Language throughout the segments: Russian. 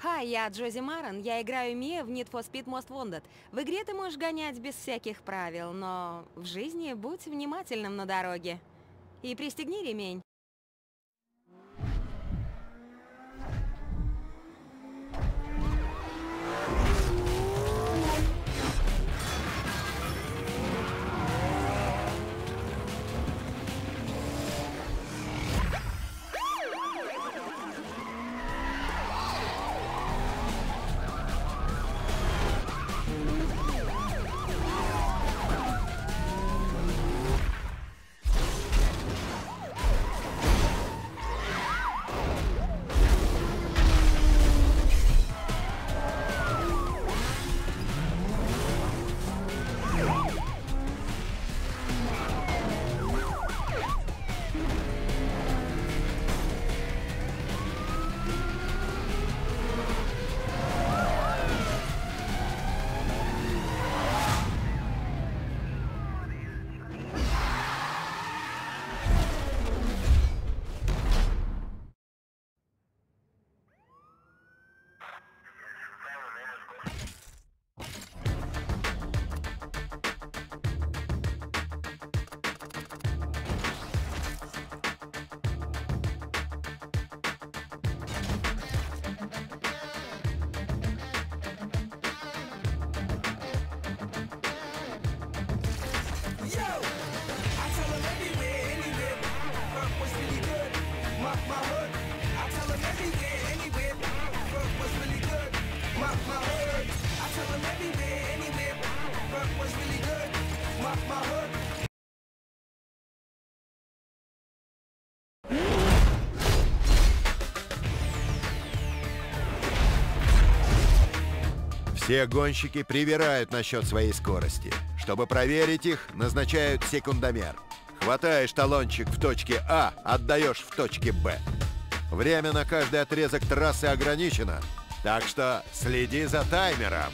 Хай, я Джози Марон, я играю Мия в Need for Speed Most Wanted. В игре ты можешь гонять без всяких правил, но в жизни будь внимательным на дороге. И пристегни ремень. Все гонщики привирают насчет своей скорости. Чтобы проверить их, назначают секундомер. Хватаешь талончик в точке А, отдаешь в точке Б. Время на каждый отрезок трассы ограничено, так что следи за таймером.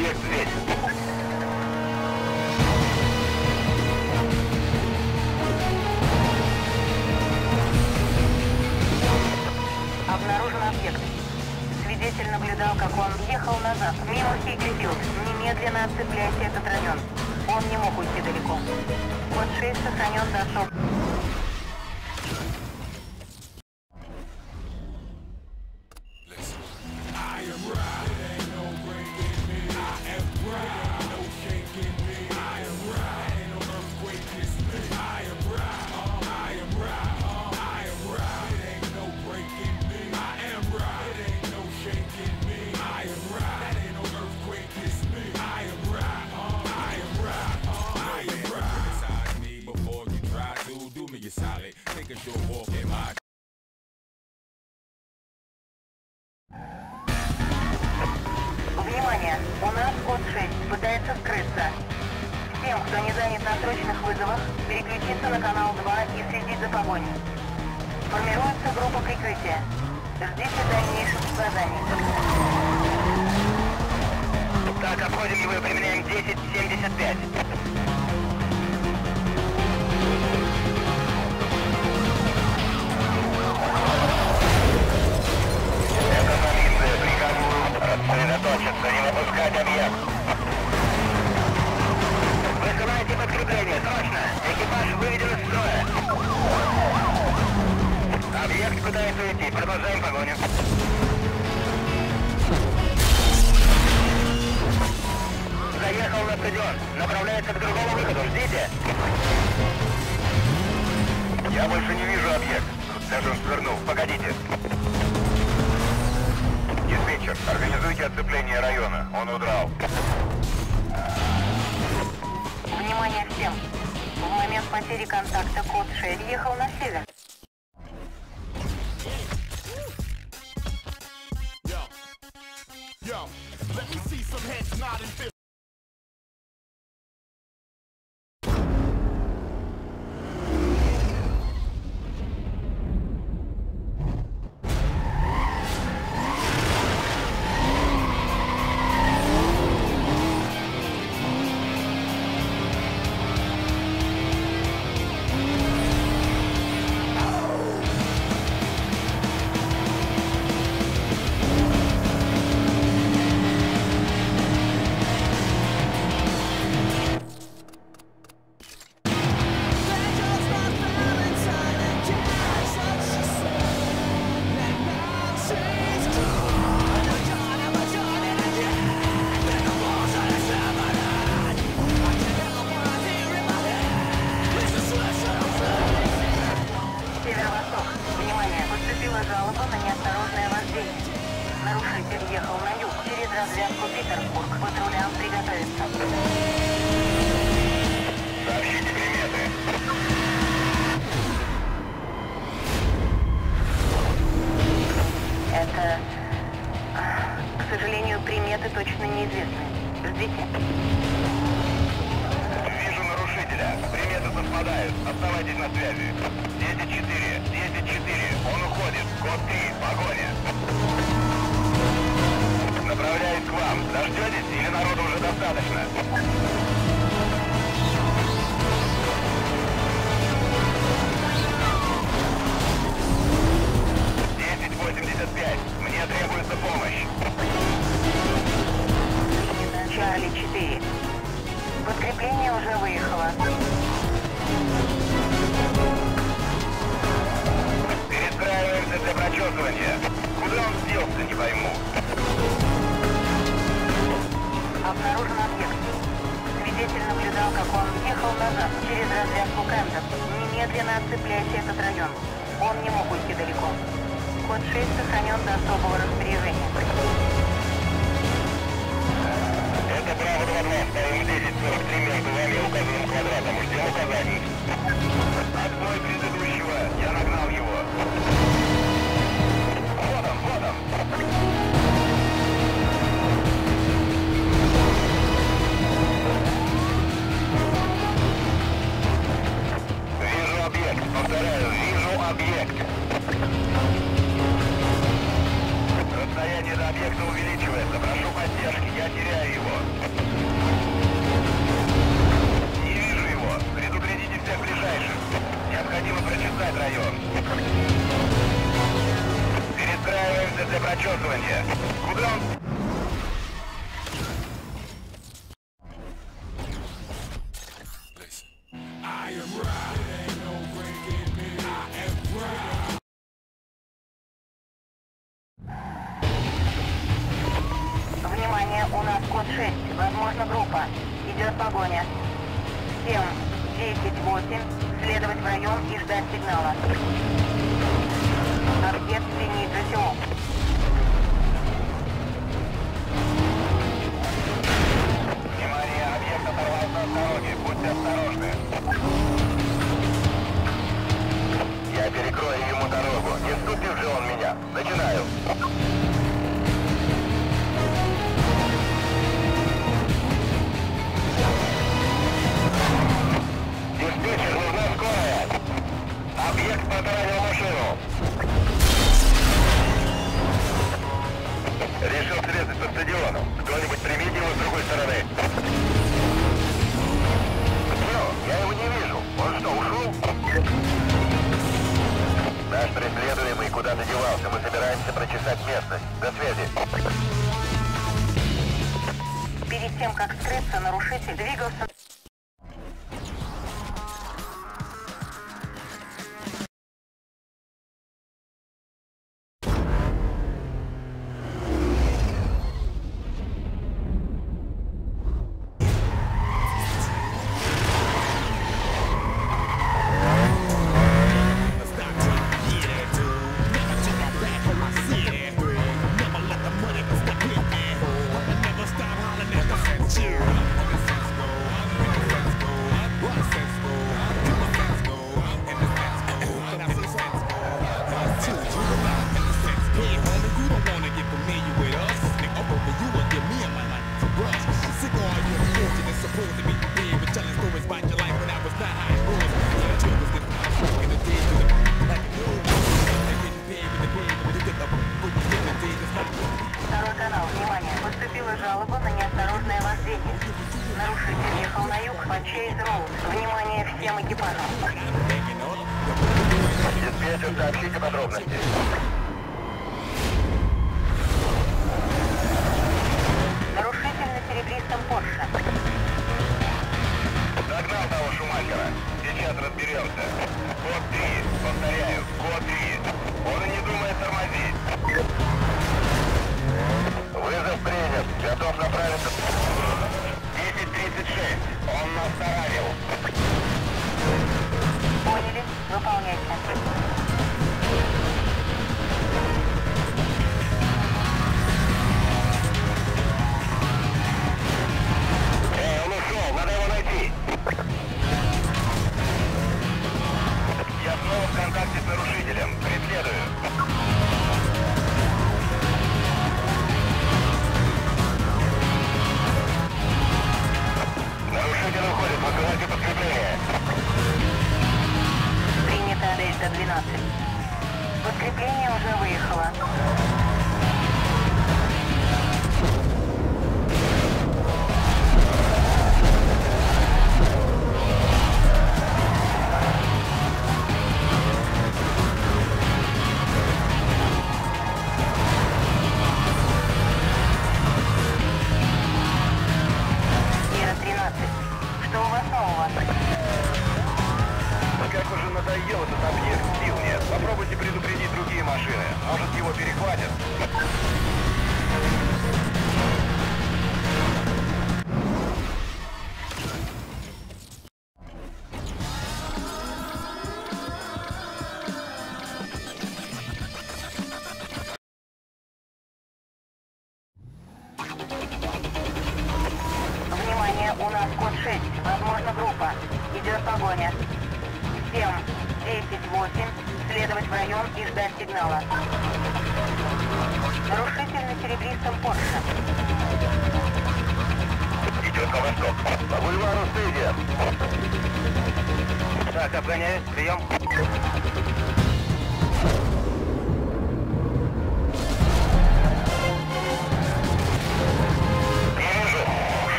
Обнаружен объект. Свидетель наблюдал, как он ехал назад, мимо Хиггельфилд. Немедленно отцепляйте этот район. Он не мог уйти далеко. Код 6 сохранен до особого.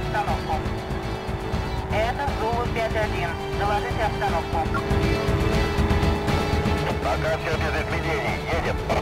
обстановку. Это Зулу 5-1. Доложите обстановку. Пока все без изменений. Едем.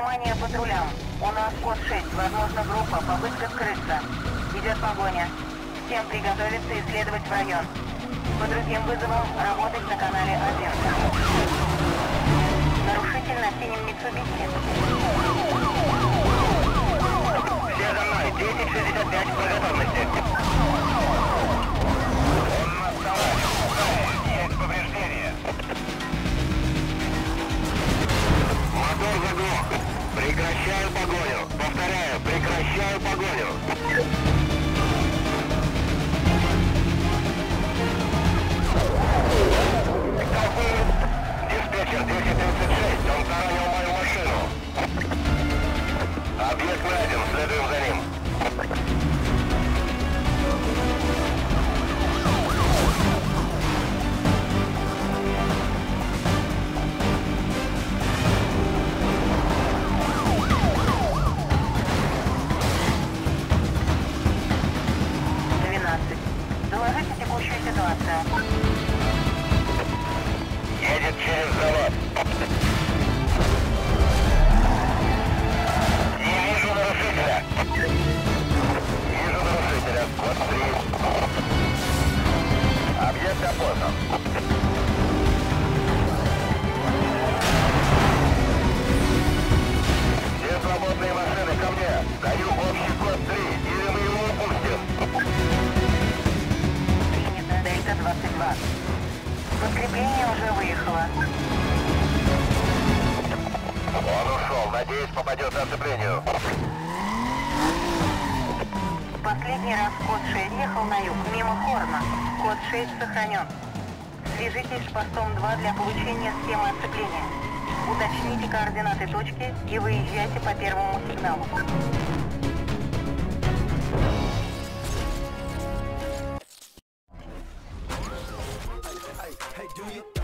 Внимание патрулям. У нас код 6. Возможно, группа. Попытка скрыться. Идет погоня. Всем приготовиться исследовать район. По другим вызовам работать на канале 1. Нарушитель на синем Митсубиси. Все за мной, 1065 по готовности. Он на столе. Есть повреждения. Мотор заглох. Прекращаю погоню. Повторяю, прекращаю погоню. Диспетчер 1036, он таранил мою машину. Объект найден, следуем за ним. Едет через завод. Не вижу нарушителя. Вижу нарушителя. Вот три. Объект опознан. Все свободные машины ко мне. Даю общий код 3. Или мы его упустим. Принято Дельта 22. Подкрепление уже выехало. Он ушел. Надеюсь, попадет на оцеплению. Последний раз код 6 ехал на юг, мимо Хорна. Код 6 сохранен. Свяжитесь с постом 2 для получения схемы оцепления. Уточните координаты точки и выезжайте по первому сигналу. Всем,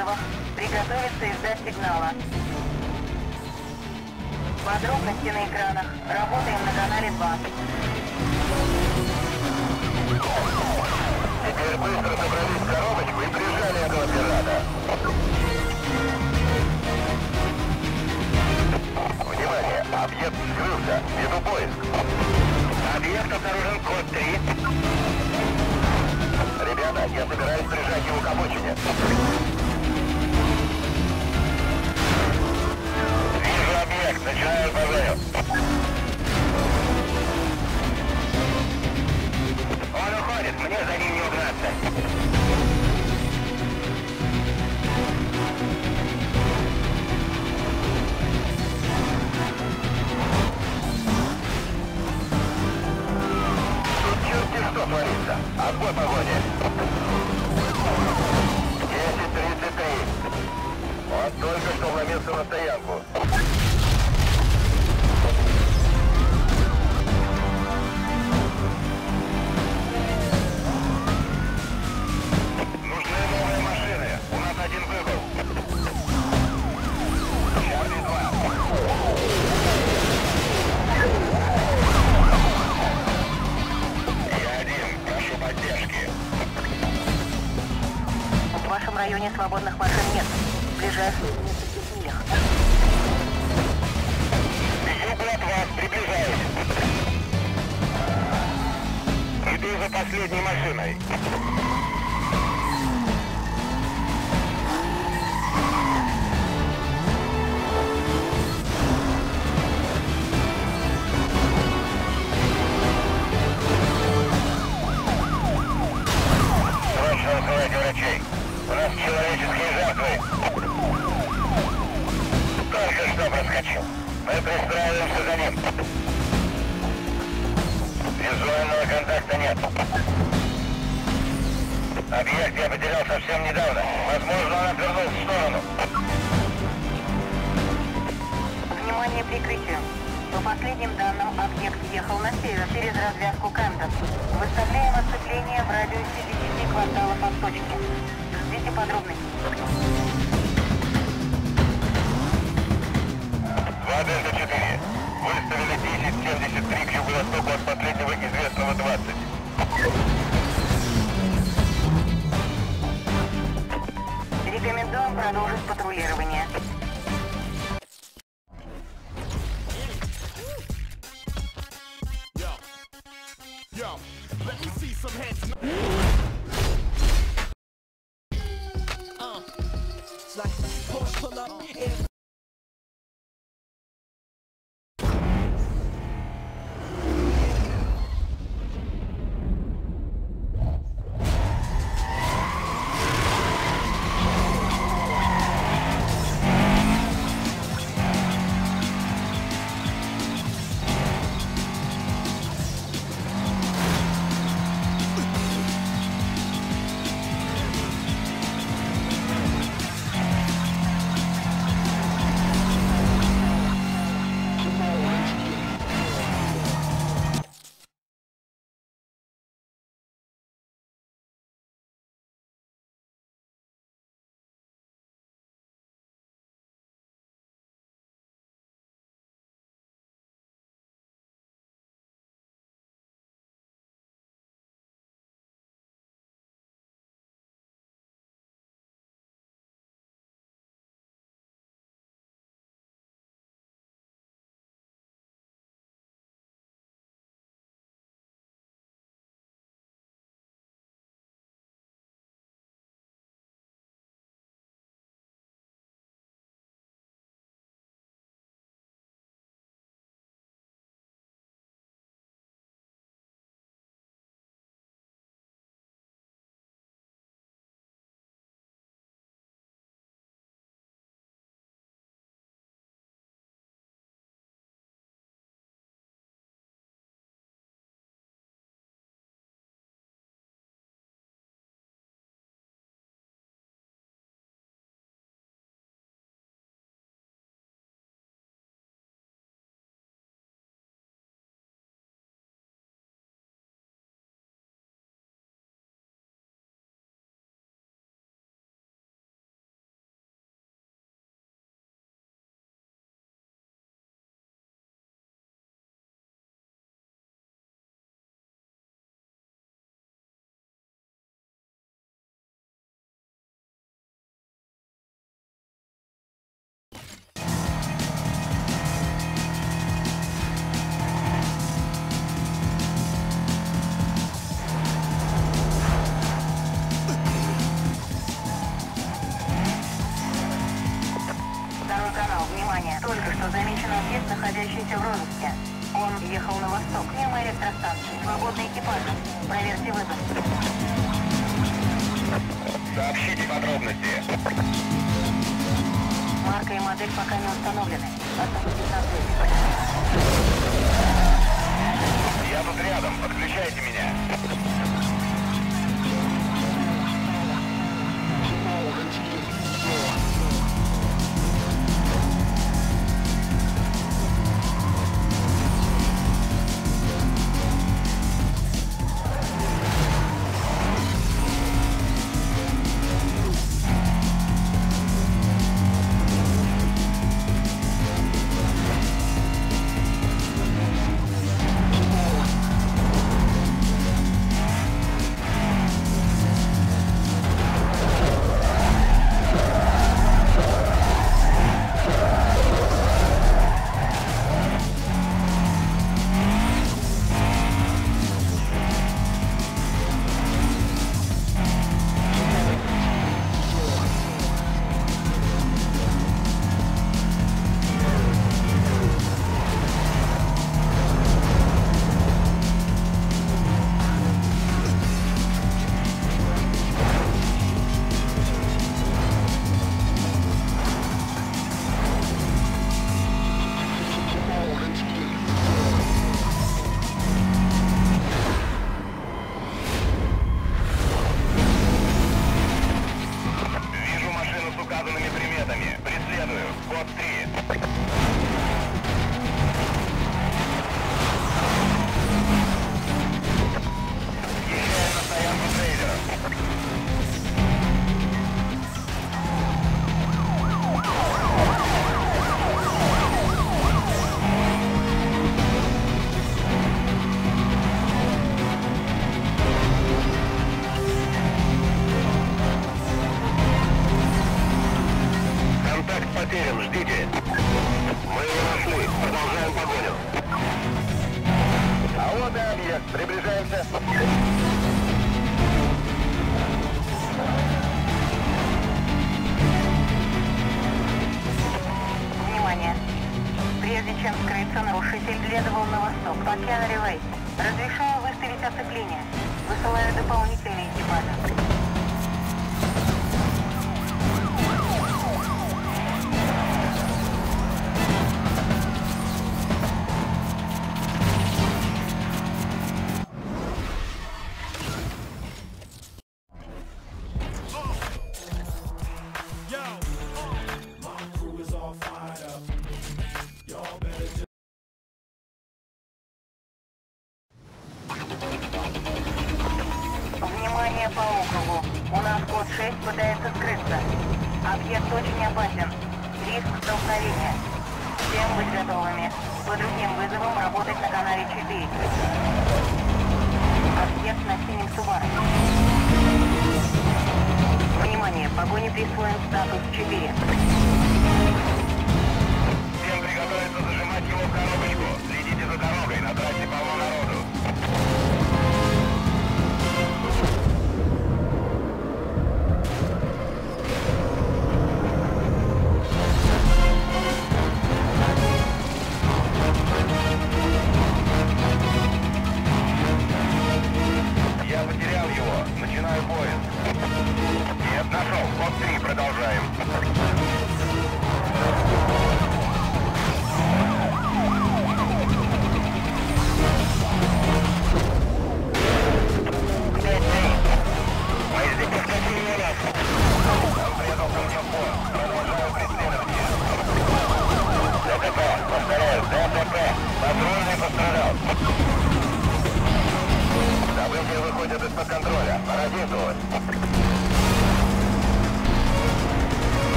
вызовах, приготовиться и ждать сигнала. Подробности на экранах. Работаем на канале 2. Теперь быстро забрались в коробочку и прижали этого пирата. Внимание! Объект скрылся. Веду поиск. Объект обнаружен код 3. Ребята, я собираюсь прижать его к обочине. Объект. Начинаю. Он уходит. Мне за ним не угнаться. Что творится. Отбой погони. 10.33. Он только что вломился на стоянку. В вашем районе свободных машин нет. В ближайших нескольких милях. Вас. Приближаюсь. Иду за последней машиной. Человеческие жертвы. Только что проскочил. Мы пристраиваемся за ним. Визуального контакта нет. Объект я потерял совсем недавно. Возможно, он отвернул в сторону. Внимание прикрытию. По последним данным, объект ехал на север через развязку Кэмптон. Выставляем отцепление в радиусе 10 кварталов от точки. Ждите подробностей. Два Дельта 4. Выставили 1073 к юго-востоку от последнего известного 20. Рекомендуем продолжить патрулирование.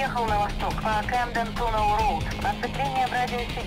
ехал на восток по Кэмден Туннел Роуд. Оцепление в радиусе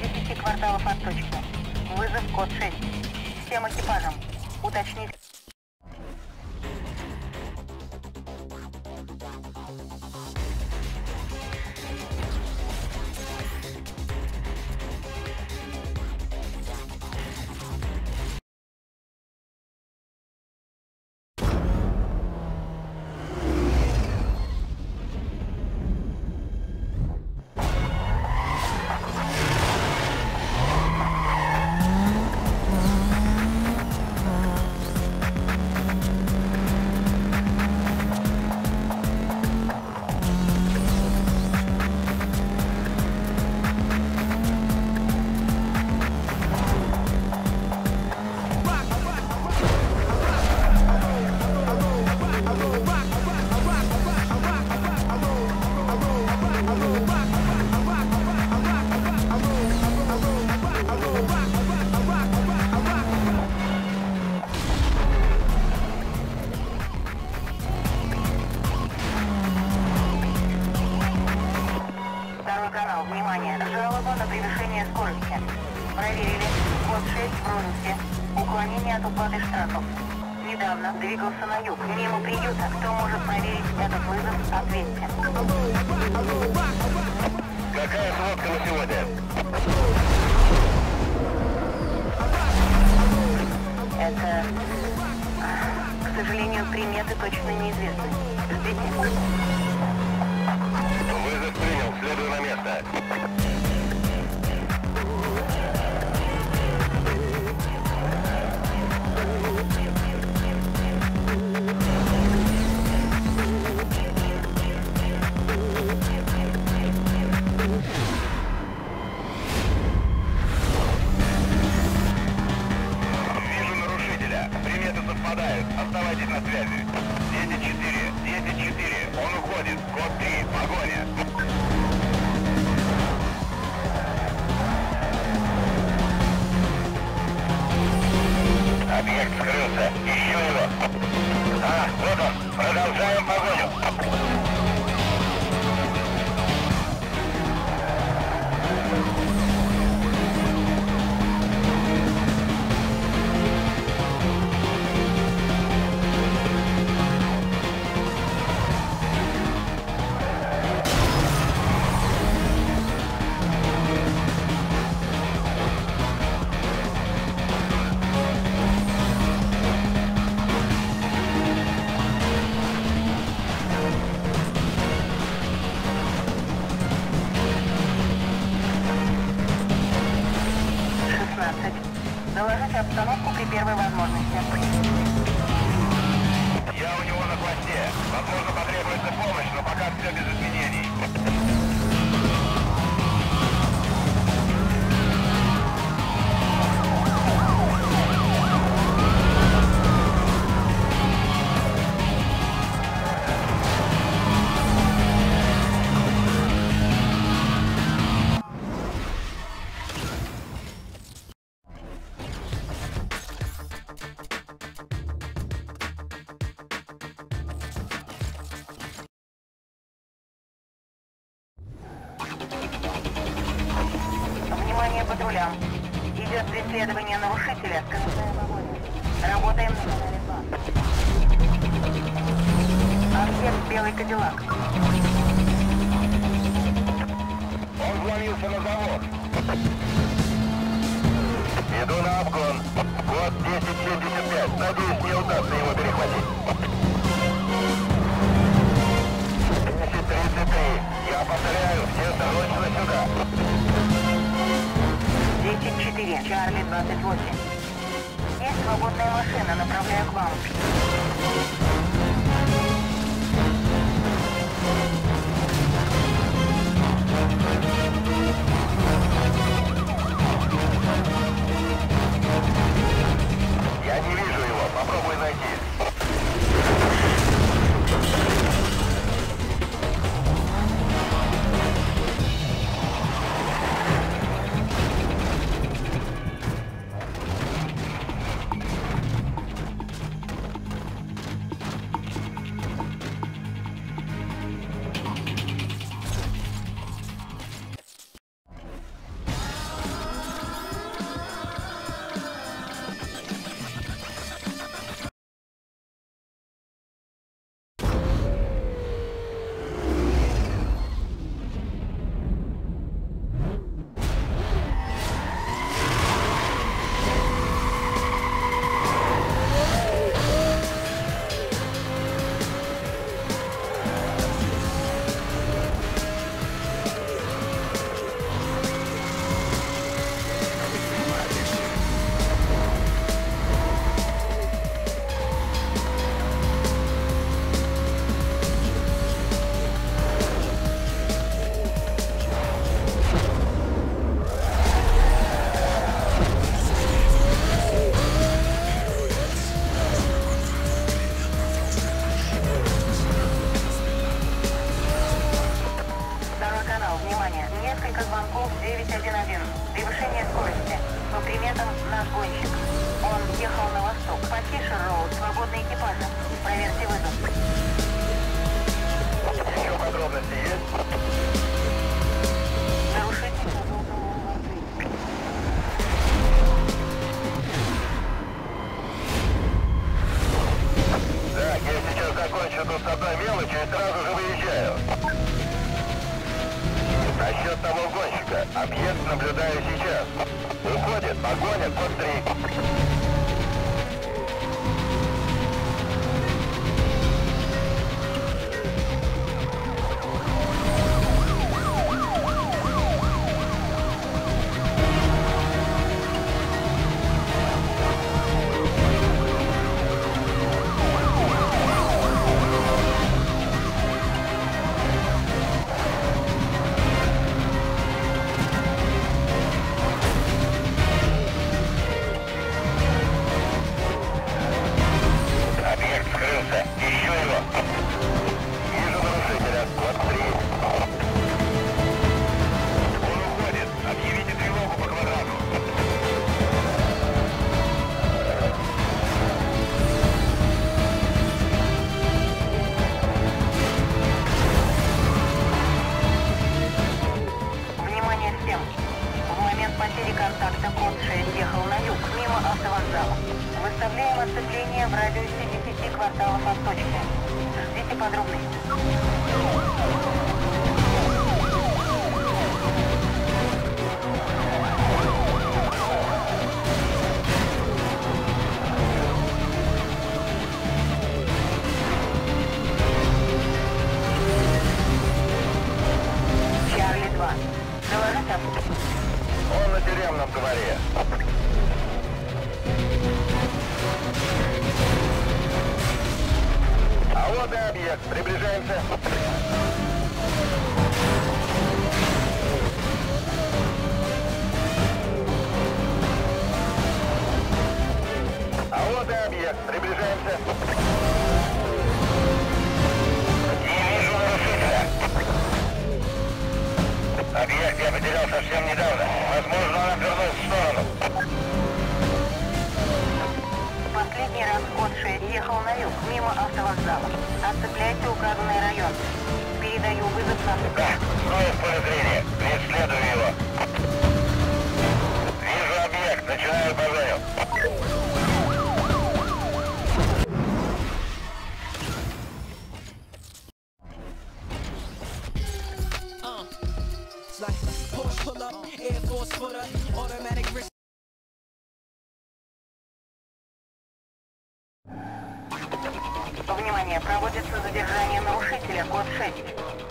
Проводится задержание нарушителя, код 6.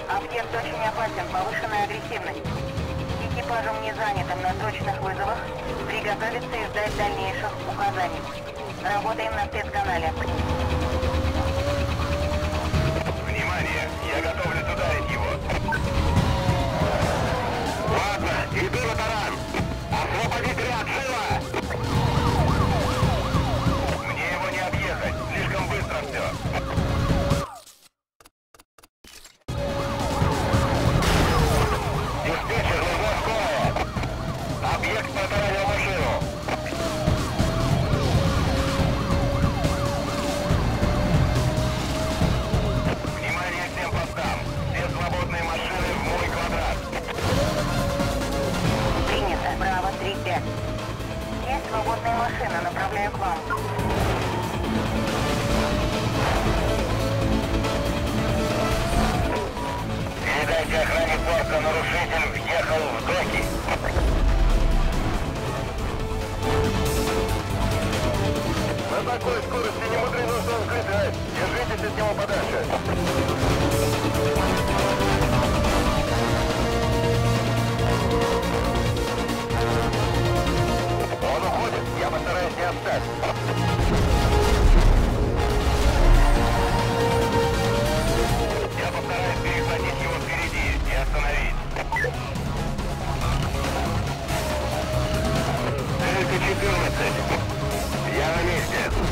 Объект очень опасен, повышенная агрессивность. Экипажем, не занятым на срочных вызовах, приготовиться и ждать дальнейших указаний. Работаем на спецканале. что нарушитель въехал в доки. На такой скорости не мудрено, что он взлетает. Держитесь от него подальше. Он уходит. Я постараюсь не отстать. остановить. Только 14. Я на месте.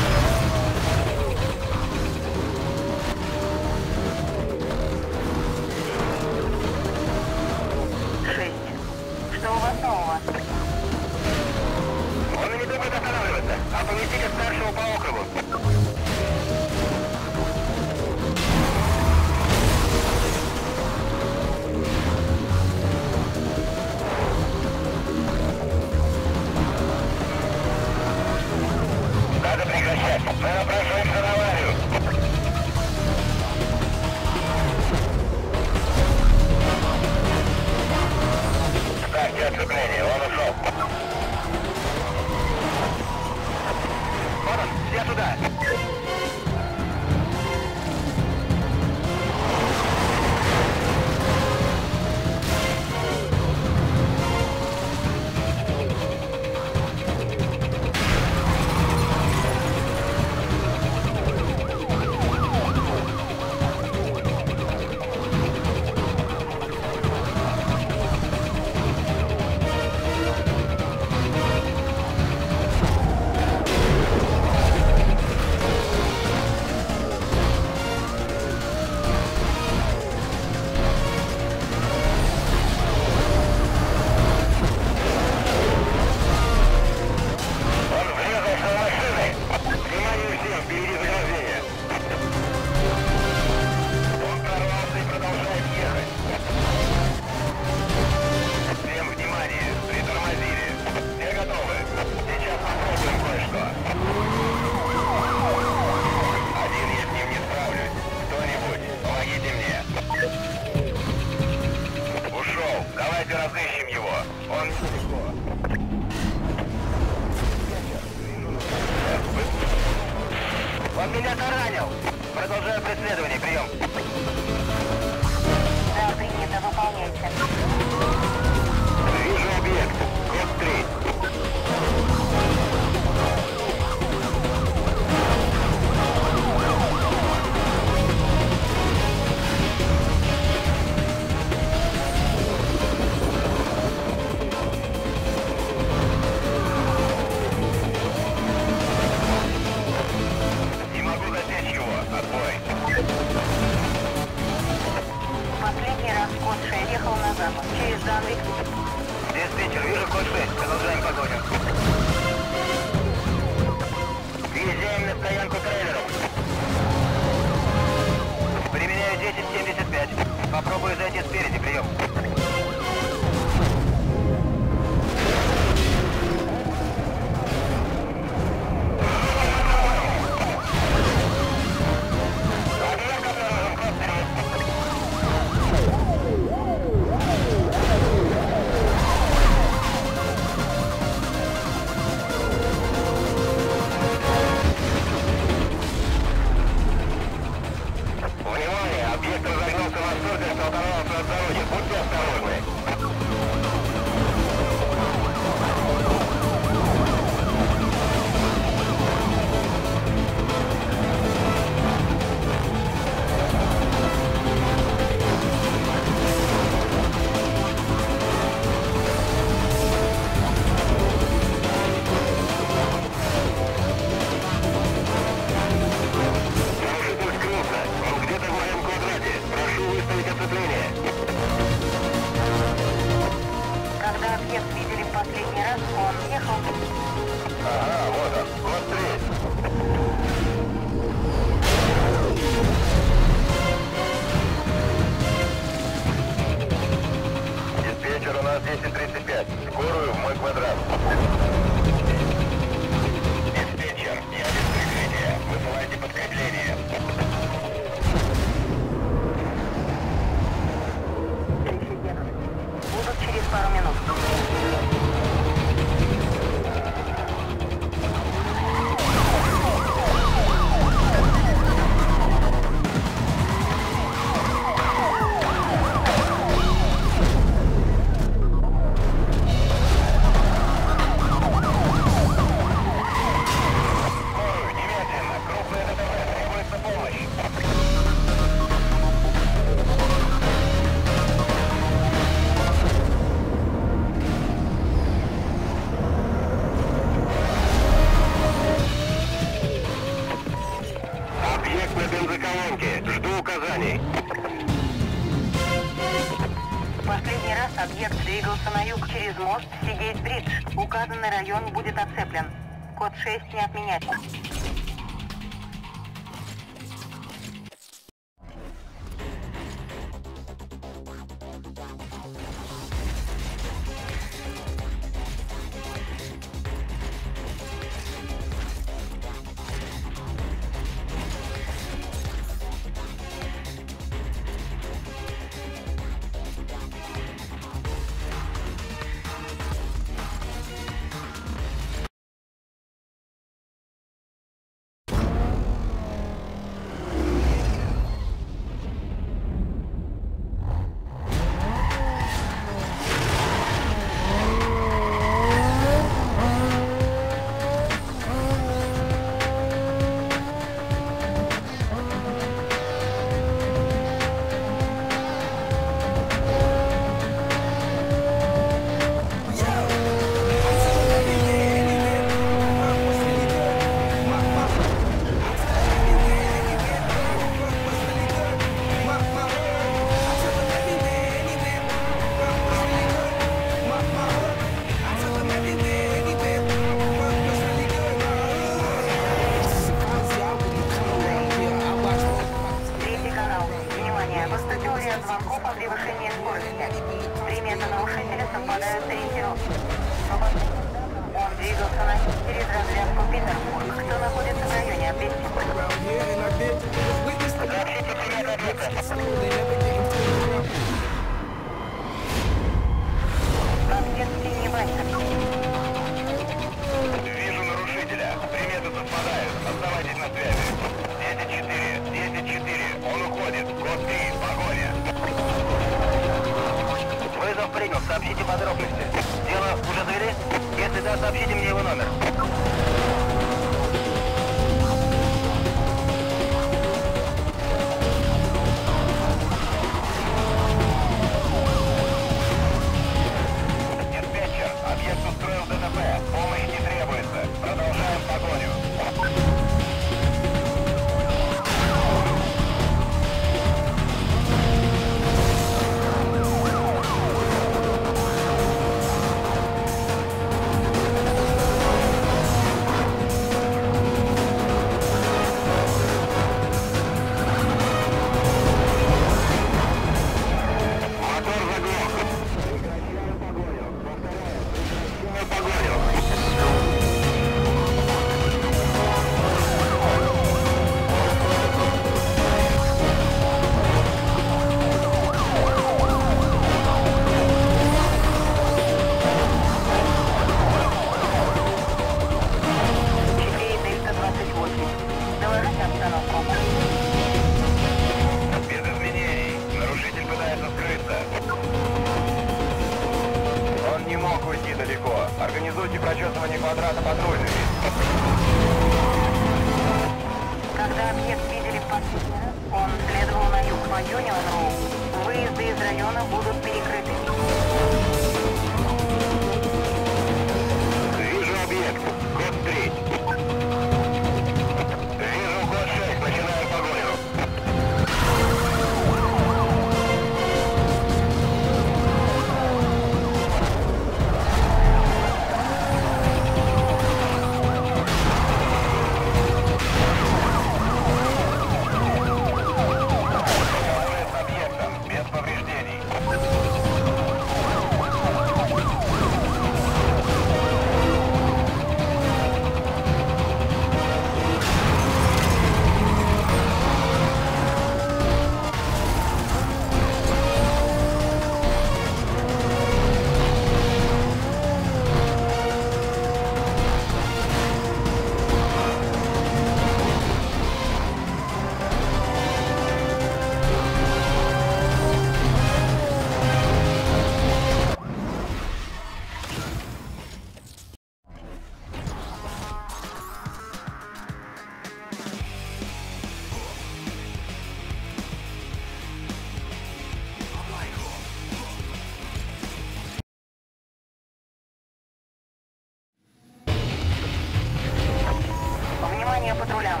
Внимание патрулям.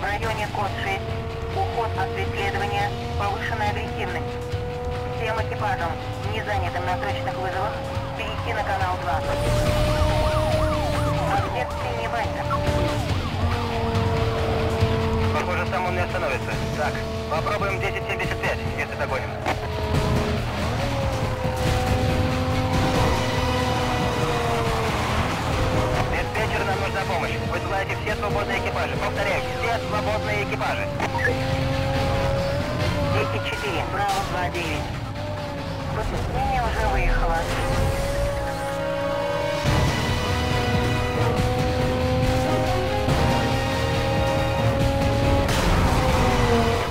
В районе код 6. Уход от преследования. Повышенная агрессивность. Всем экипажам, не занятым на срочных вызовах, перейти на канал 2. Объект Вайзер. Похоже, сам он не остановится. Так, попробуем 1075, если догоним. Диспетчер, нам нужна помощь. Высылайте все свободные экипажи. Повторяю, все свободные экипажи. 10-4, Браво 2-9. Подкрепление уже выехало.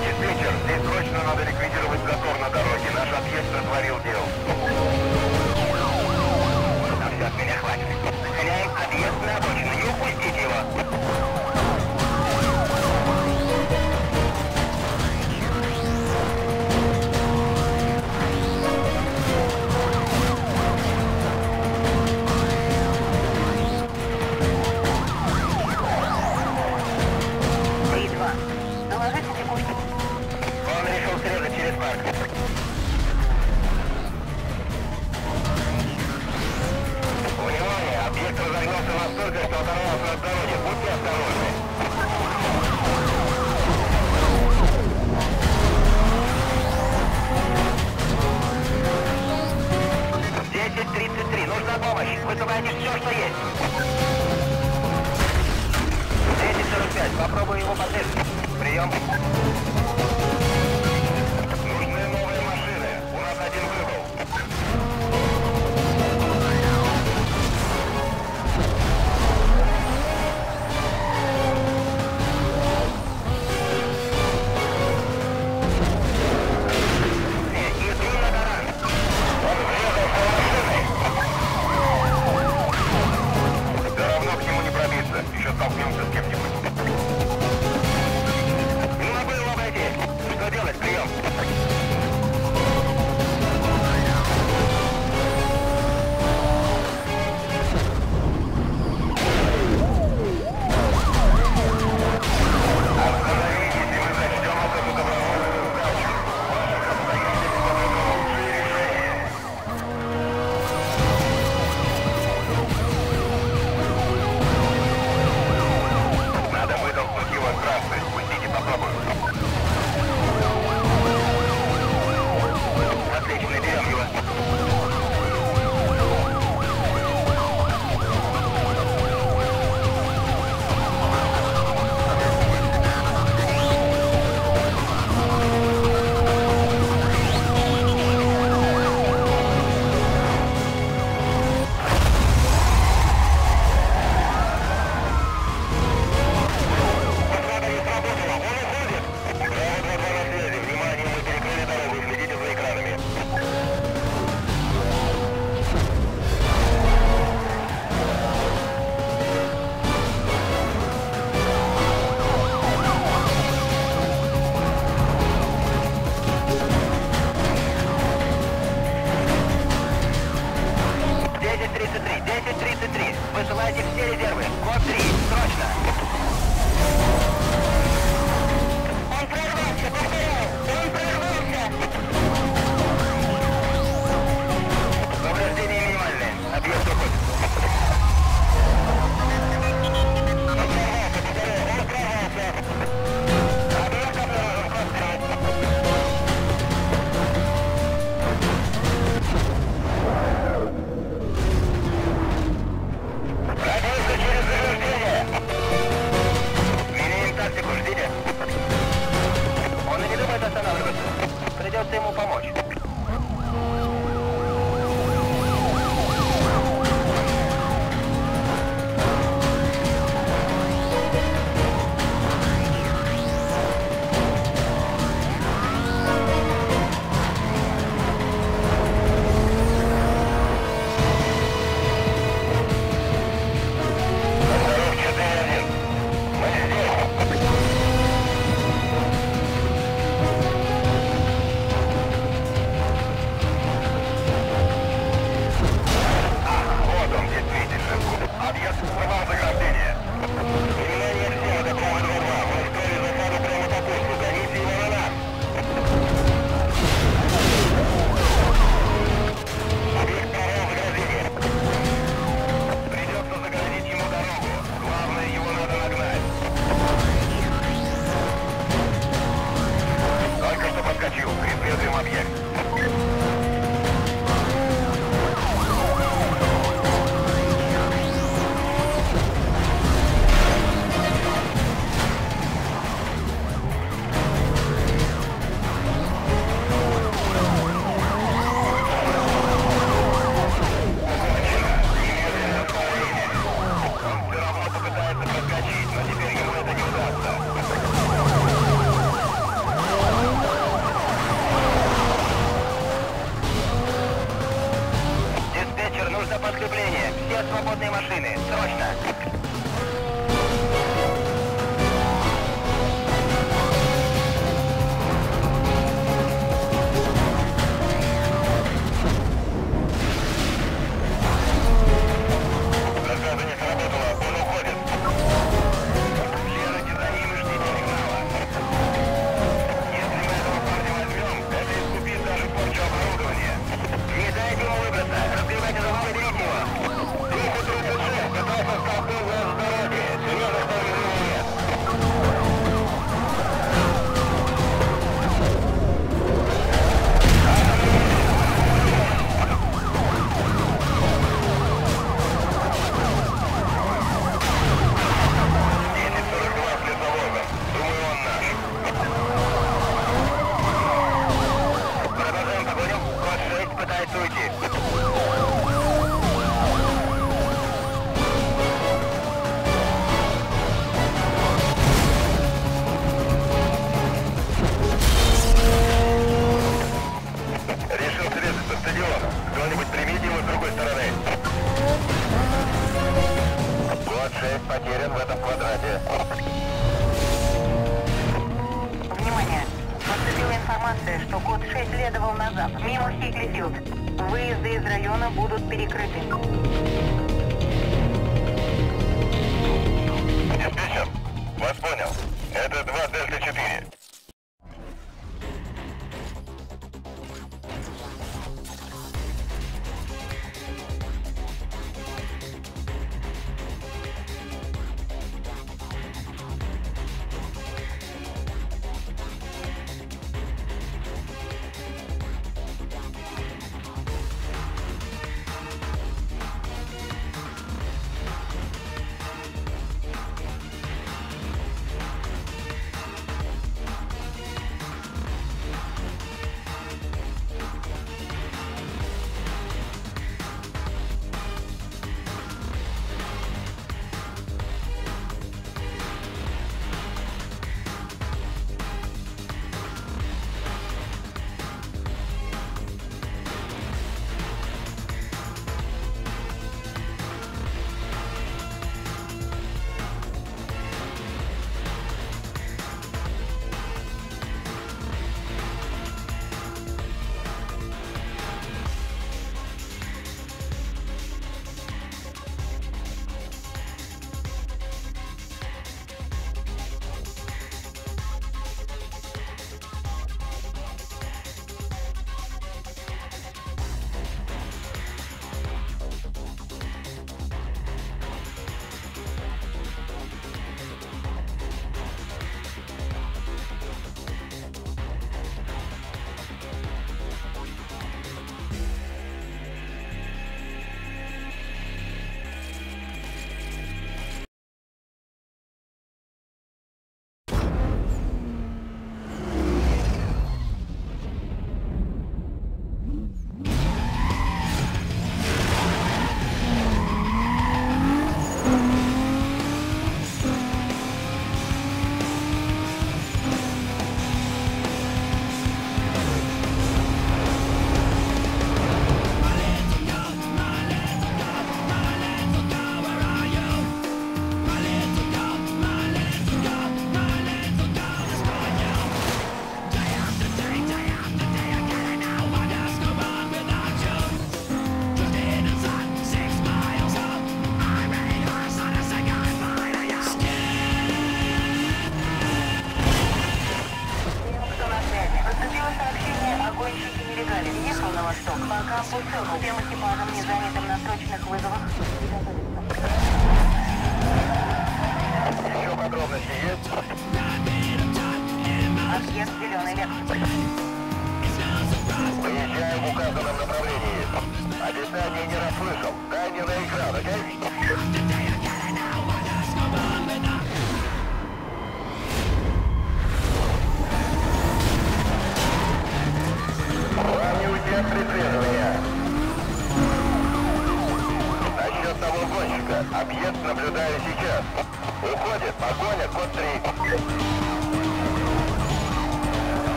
Диспетчер, здесь срочно надо ликвидировать затор на дороге. Наш объект натворил дел. Ну все, с меня хватит. Гоняем объект на обочину. Не 33. Нужна помощь. Высылайте все, что есть. 245. Попробую его потестить. Прием.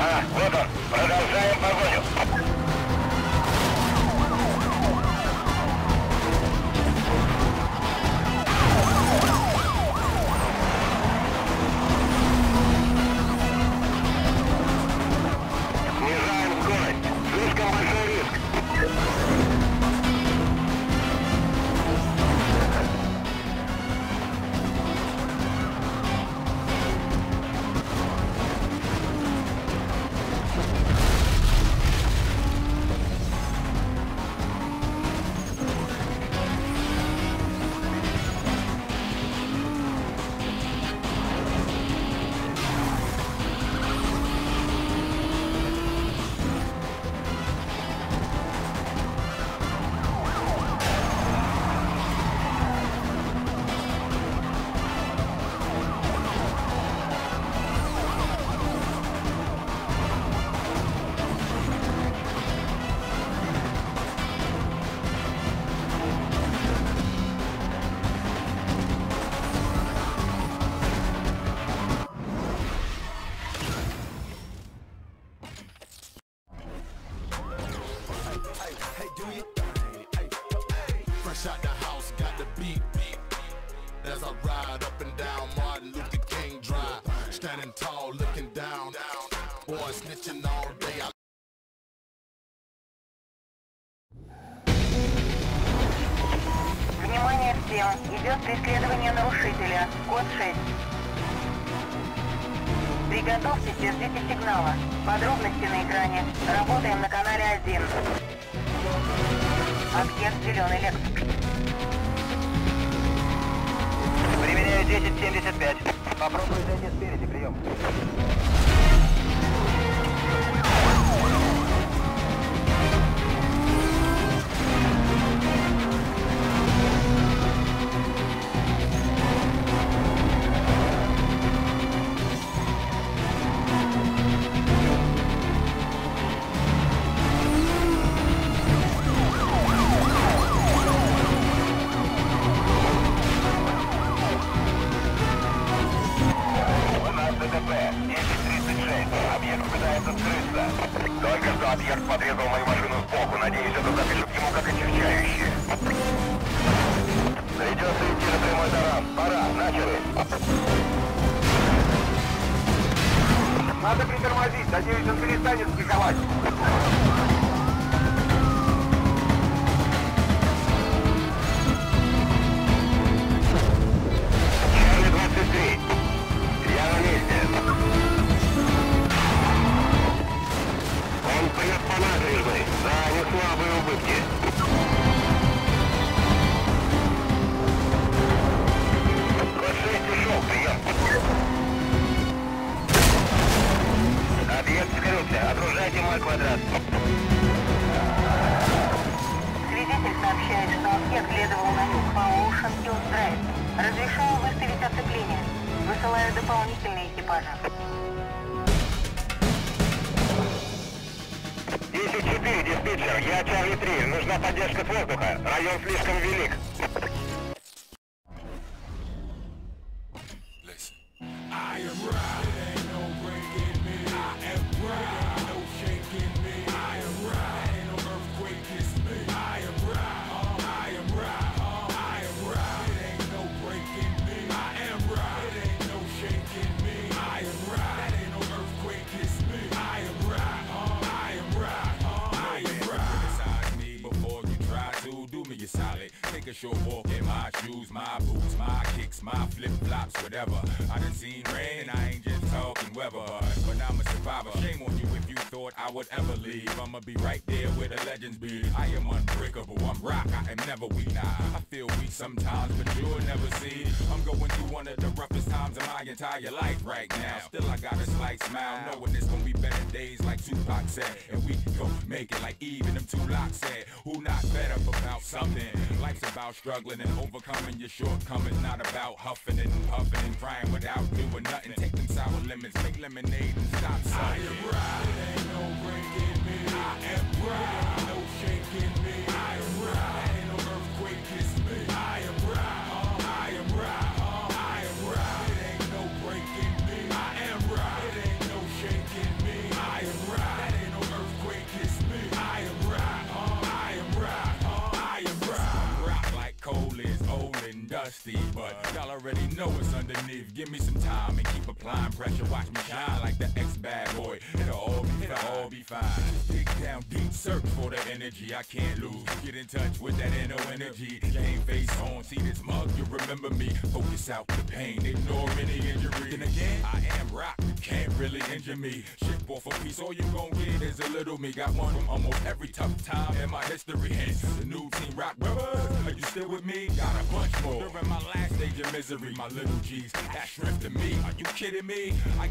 А, вот он, продолжай And we gon' make it like even them two locks said. Who not fed up about something? Life's about struggling and overcoming your shortcomings. Not about huffing and puffing and crying without doing nothing. Take them sour lemons, make lemonade and But y'all already know what's underneath. Give me some time and keep applying pressure. Watch me shine like the ex-bad boy. It'll all be it'll all be fine. Dig down deep, search for the energy I can't lose. Get in touch with that inner energy. Game face on, see this mug, you remember me. Focus out the pain, ignore any injury. Then again, I am rock, can't really injure me. Ship off a piece, all you gon' get is a little me. Got one from almost every tough time in my history. Hence, the new team rock brothers. Are you still with me? Got a bunch more. During my last stage of misery, my little G's. That strength to me. Are you kidding me? I